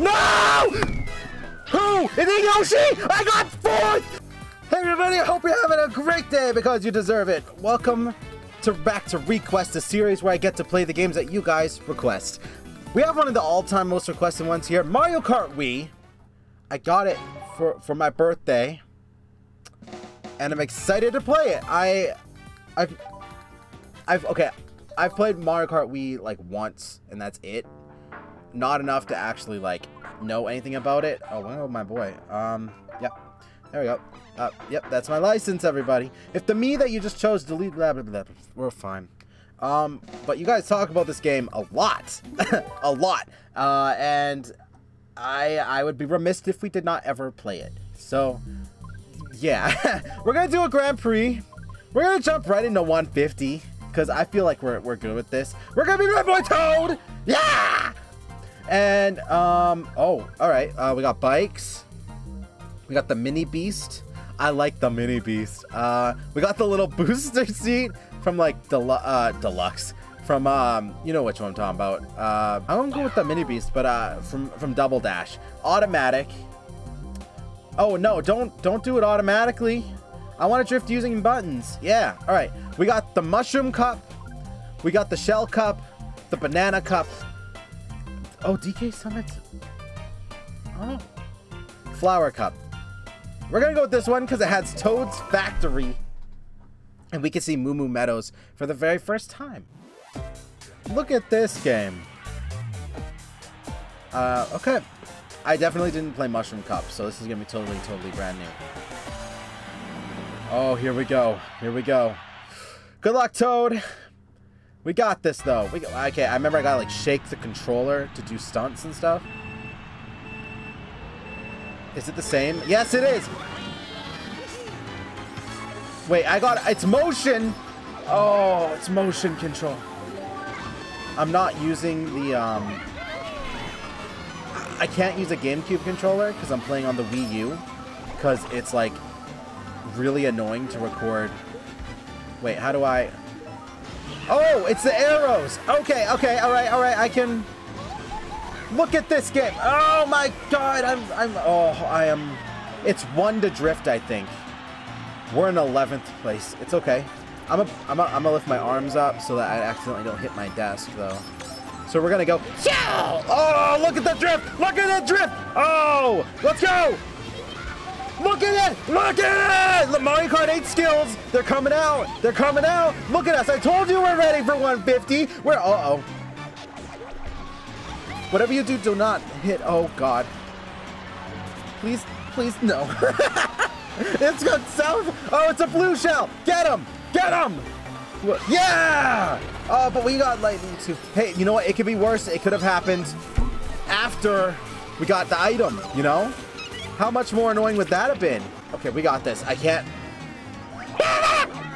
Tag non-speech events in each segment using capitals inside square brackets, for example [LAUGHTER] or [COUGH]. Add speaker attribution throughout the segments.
Speaker 1: No! Who? Is it Yoshi? I got fourth! Hey everybody, I hope you're having a great day because you deserve it. Welcome to back to Request, a series where I get to play the games that you guys request. We have one of the all-time most requested ones here, Mario Kart Wii. I got it for, for my birthday. And I'm excited to play it. I I've I've okay, I've played Mario Kart Wii like once and that's it. Not enough to actually like know anything about it. Oh, wow, my boy. Um, yep. There we go. Uh, yep, that's my license, everybody. If the me that you just chose delete blah blah blah, we're fine. Um, but you guys talk about this game a lot, [LAUGHS] a lot, uh, and I I would be remiss if we did not ever play it. So, yeah, [LAUGHS] we're gonna do a Grand Prix. We're gonna jump right into 150 because I feel like we're we're good with this. We're gonna be Red Boy Toad, yeah. And um, oh, all right. Uh, we got bikes. We got the mini beast. I like the mini beast. Uh, we got the little [LAUGHS] booster seat from like Del uh, deluxe. From um, you know which one I'm talking about. Uh, I won't go with the mini beast, but uh, from from Double Dash, automatic. Oh no, don't don't do it automatically. I want to drift using buttons. Yeah. All right. We got the mushroom cup. We got the shell cup, the banana cup. Oh, DK Summit. Oh. Flower cup. We're gonna go with this one because it has Toad's Factory. And we can see Moo Moo Meadows for the very first time. Look at this game. Uh, okay. I definitely didn't play Mushroom Cup, so this is gonna be totally, totally brand new. Oh, here we go. Here we go. Good luck, Toad. We got this, though. We got, okay, I remember I gotta, like, shake the controller to do stunts and stuff. Is it the same? Yes, it is! Wait, I got... It's motion! Oh, it's motion control. I'm not using the, um... I can't use a GameCube controller because I'm playing on the Wii U. Because it's, like, really annoying to record. Wait, how do I... Oh, it's the arrows! Okay, okay, alright, alright, I can... Look at this game! Oh my god, I'm... I'm... Oh, I am... It's one to drift, I think. We're in 11th place. It's okay. I'm a, I'm a, I'm gonna lift my arms up so that I accidentally don't hit my desk, though. So we're gonna go... Yeah! Oh, look at the drift! Look at the drift! Oh! Let's go! Look at it! Look at it! The Mario Kart 8 skills! They're coming out! They're coming out! Look at us! I told you we're ready for 150! We're... Uh-oh. Whatever you do, do not hit... Oh, God. Please, please, no. [LAUGHS] it's got south... Oh, it's a blue shell! Get him! Get him! Yeah! Oh, but we got lightning too. Hey, you know what? It could be worse. It could have happened after we got the item, you know? How much more annoying would that have been? Okay, we got this. I can't...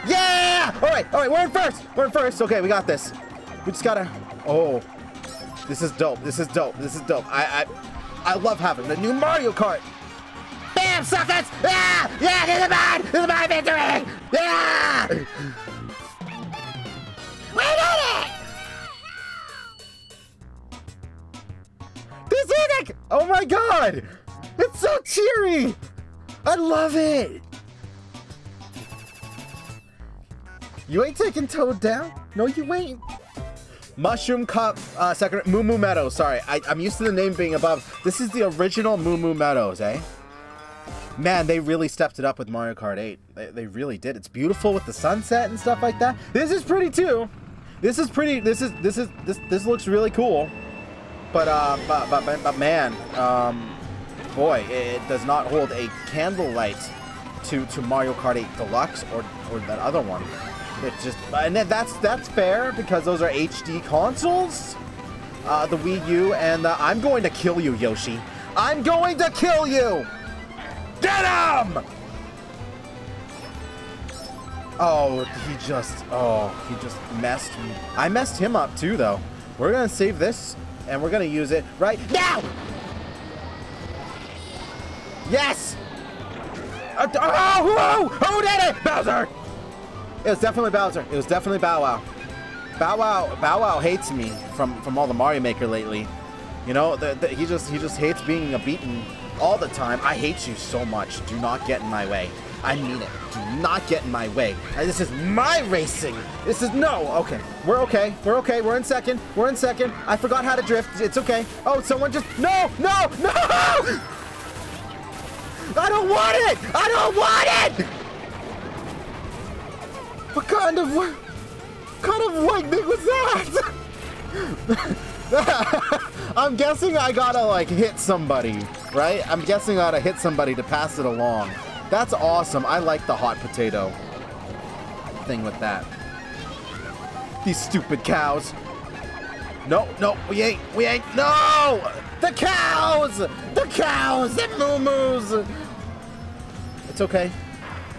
Speaker 1: Yeah! All right, all right, we're in first. We're in first. Okay, we got this. We just gotta... Oh. This is dope. This is dope. This is dope. I, I, I love having the new Mario Kart. Bam, suckers! Yeah! Yeah, this is mine! This is my victory! Yeah! We did it! This is it! Oh my god! It's so cheery! I love it! You ain't taking Toad down? No, you ain't. Mushroom Cup, uh, second, Moo Moo Meadows, sorry. I, I'm used to the name being above. This is the original Moo Moo Meadows, eh? Man, they really stepped it up with Mario Kart 8. They, they really did. It's beautiful with the sunset and stuff like that. This is pretty too. This is pretty, this is, this is, this, this looks really cool. But, uh, but, but, but, but man, um, boy, it does not hold a candlelight to to Mario Kart 8 Deluxe or or that other one. It just and that's that's fair because those are HD consoles. Uh, the Wii U and the, I'm going to kill you, Yoshi. I'm going to kill you. Get him! Oh, he just oh he just messed me. I messed him up too, though. We're gonna save this and we're gonna use it right now. Yes! Uh, oh, who, who did it? Bowser! It was definitely Bowser. It was definitely Bow Wow. Bow Wow, Bow Wow hates me from, from all the Mario Maker lately. You know, the, the, he just he just hates being a beaten all the time. I hate you so much. Do not get in my way. I mean it. Do not get in my way. Uh, This is my racing. This is no. Okay, we're okay. We're okay. We're in second. We're in second. I forgot how to drift. It's okay. Oh, someone just no, no, no! I don't want it. I don't want it. What kind of what kind of lightning was that? [LAUGHS] I'm guessing I gotta like hit somebody, right? I'm guessing I gotta hit somebody to pass it along. That's awesome. I like the hot potato thing with that. These stupid cows. No, no, we ain't, we ain't, no! The cows! The cows! The moo moos! It's okay.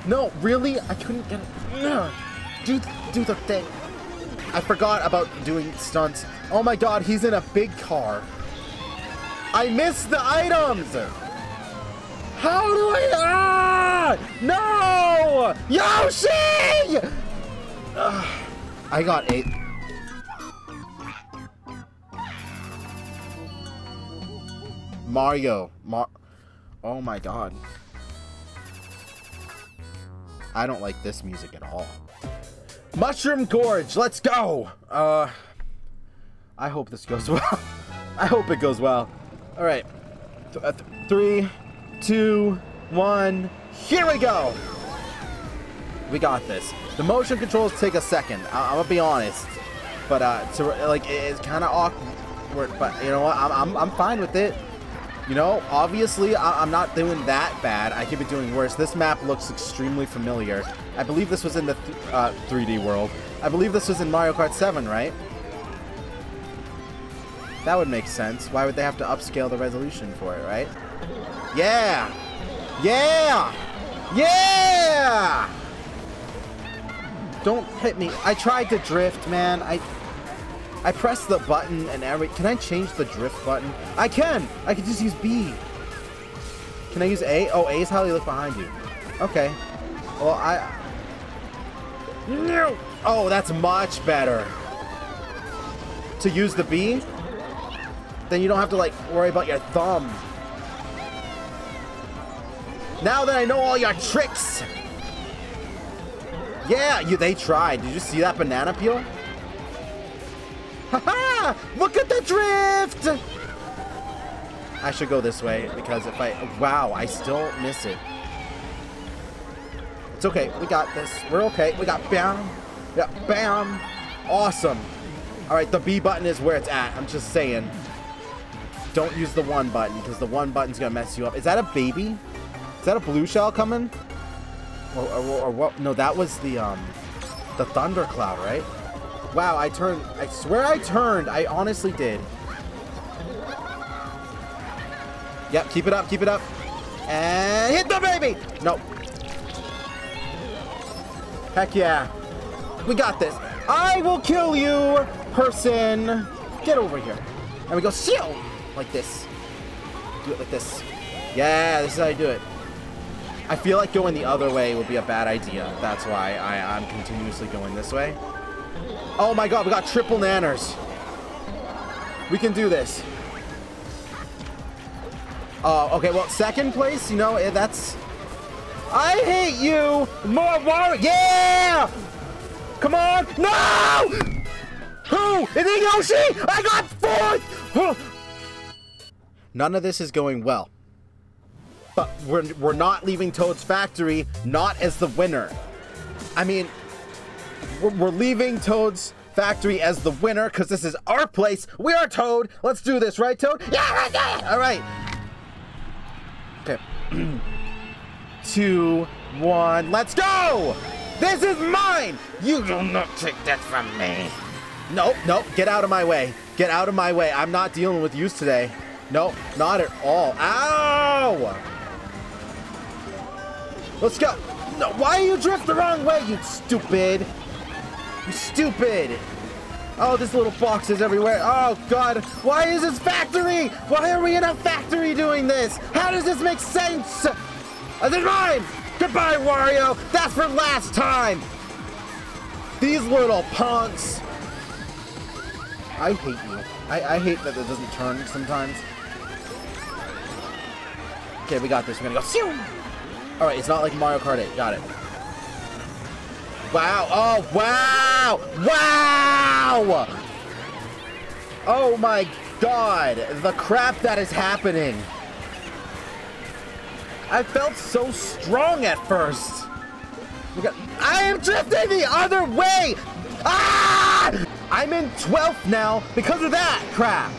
Speaker 1: No, really? I couldn't get it. No. Do, do the thing. I forgot about doing stunts. Oh my god, he's in a big car. I missed the items! How do I... Ah! No! Yoshi! Ugh. I got eight. Mario. Mar... Oh my god. I don't like this music at all. Mushroom Gorge, let's go! Uh... I hope this goes [LAUGHS] well. I hope it goes well. All right. Th- uh, th- three, two, one. Here we go. We got this. The motion controls take a second. I- I'm gonna be honest, but uh, to like it- it's kind of awkward. But you know what? I'm, I'm I'm fine with it. You know, obviously I- I'm not doing that bad. I could be doing worse. This map looks extremely familiar. I believe this was in the th- uh, 3D world. I believe this was in Mario Kart 7, right? That would make sense. Why would they have to upscale the resolution for it, right? Yeah! Yeah! Yeah! Don't hit me. I tried to drift, man. I I press the button and every... Can I change the drift button? I can! I can just use B. Can I use A? Oh, A is how you look behind you. Okay. Well, I... No! Oh, that's much better. To use the B? Then you don't have to, like, worry about your thumb. Now that I know all your tricks! Yeah, you they tried. Did you see that banana peel? Haha! Look at the drift! I should go this way because if I wow, I still miss it. It's okay. We got this. We're okay. We got bam. Yeah, bam. Awesome. All right, the B button is where it's at. I'm just saying. Don't use the one button because the one button's gonna mess you up. Is that a baby? Is that a blue shell coming? Or, or, or what? No, that was the um, the thundercloud, right? Wow, I turned. I swear I turned. I honestly did. Yep, keep it up, keep it up. And hit the baby! No. Heck yeah. We got this. I will kill you, person. Get over here. And we go, seal! Like this. Do it like this. Yeah, this is how you do it. I feel like going the other way would be a bad idea. That's why I, I'm continuously going this way. Oh my god, we got triple nanners. We can do this. Oh, okay, well, second place, you know, eh, that's... I hate you! More war- Yeah! Come on! No! Who? Is it Yoshi? I got fourth! None of this is going well. But we're, we're not leaving Toad's factory not as the winner. I mean, we're, leaving Toad's factory as the winner because this is our place. We are Toad. Let's do this, right, Toad? Yeah, yeah. All right. Okay. [CLEARS THROAT] Two, one, let's go! This is mine! You will not take that from me. Nope, nope, get out of my way. Get out of my way. I'm not dealing with you today. Nope, not at all. Ow! Let's go. No, why are you drift the wrong way, you stupid? You stupid. Oh, there's little boxes everywhere. Oh, God. Why is this factory? Why are we in a factory doing this? How does this make sense? Uh, this is mine. Goodbye, Wario. That's for last time. These little punks. I hate you. I, I hate that it doesn't turn sometimes. Okay, we got this. We're gonna go. Alright, it's not like Mario Kart 8. Got it. Wow. Oh, wow. Wow. Oh my god. The crap that is happening. I felt so strong at first. I am drifting the other way. Ah! I'm in 12th now because of that crap.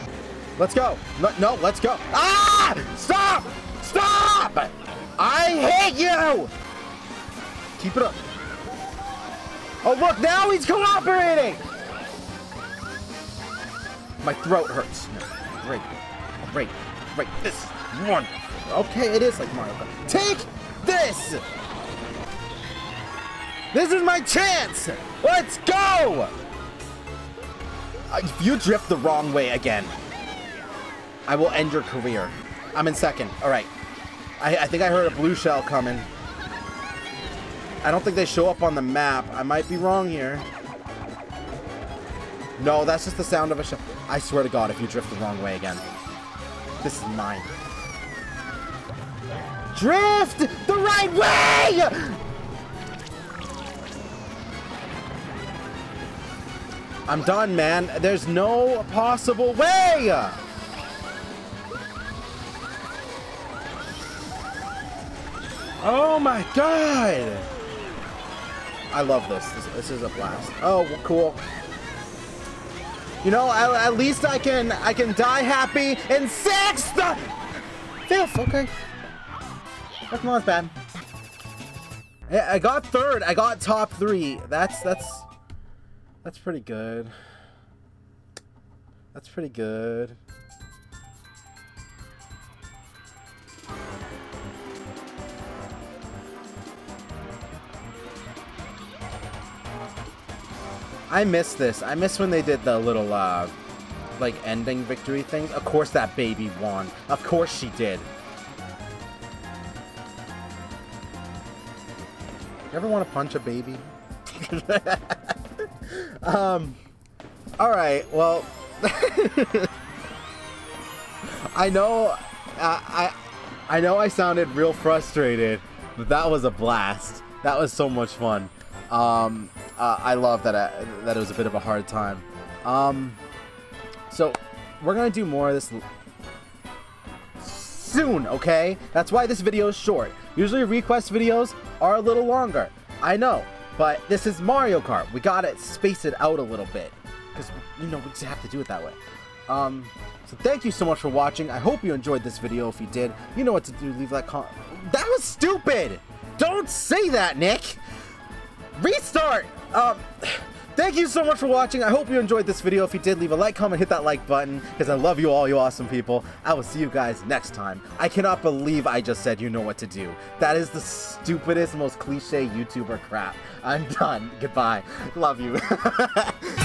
Speaker 1: Let's go. No, no, let's go. Ah! Stop! Stop! I hate you! Keep it up. Oh, look, now he's cooperating! My throat hurts. Great. Great. Great. This one. Okay, it is like Mario Kart. Take this! This is my chance! Let's go! Uh, if you drift the wrong way again, I will end your career. I'm in second. All right. I, I think I heard a blue shell coming. I don't think they show up on the map. I might be wrong here. No, that's just the sound of a shell. I swear to God, if you drift the wrong way again. This is mine. Drift the right way! I'm done, man. There's no possible way! Oh my god! I love this. This, this is a blast. Oh, well, cool. You know, at, at, least I can I can die happy in sixth. Fifth, okay. That's not as bad. I got third. I got top three. That's that's that's pretty good. That's pretty good. I miss this. I miss when they did the little, uh, like, ending victory things. Of course that baby won. Of course she did. You ever want to punch a baby? [LAUGHS] um, alright, well... [LAUGHS] I know, uh, I, I know I sounded real frustrated, but that was a blast. That was so much fun. Um, uh, I love that I, uh, that it was a bit of a hard time. Um, so we're gonna do more of this soon, okay? That's why this video is short. Usually request videos are a little longer. I know, but this is Mario Kart. We gotta space it out a little bit because you know we just have to do it that way. Um, so thank you so much for watching. I hope you enjoyed this video. If you did, you know what to do. Leave that comment. That was stupid. Don't say that, Nick. Restart. Um, [SIGHS] thank you so much for watching. I hope you enjoyed this video. If you did, leave a like, comment, hit that like button, because I love you all, you awesome people. I will see you guys next time. I cannot believe I just said you know what to do. That is the stupidest, most cliche YouTuber crap. I'm done. Goodbye. Love you. [LAUGHS]